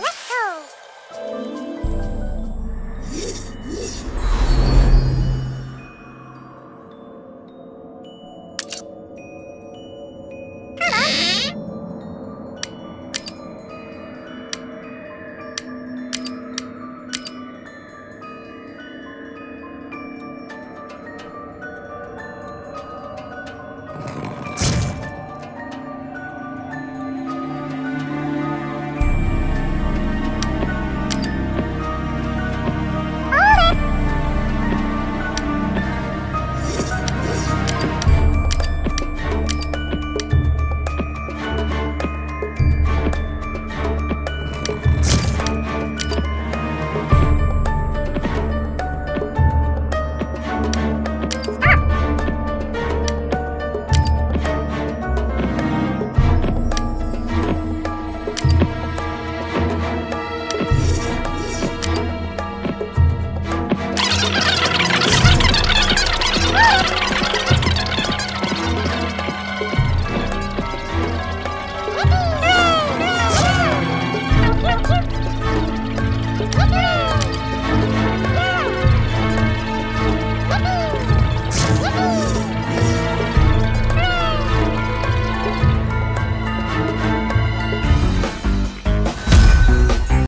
let's go.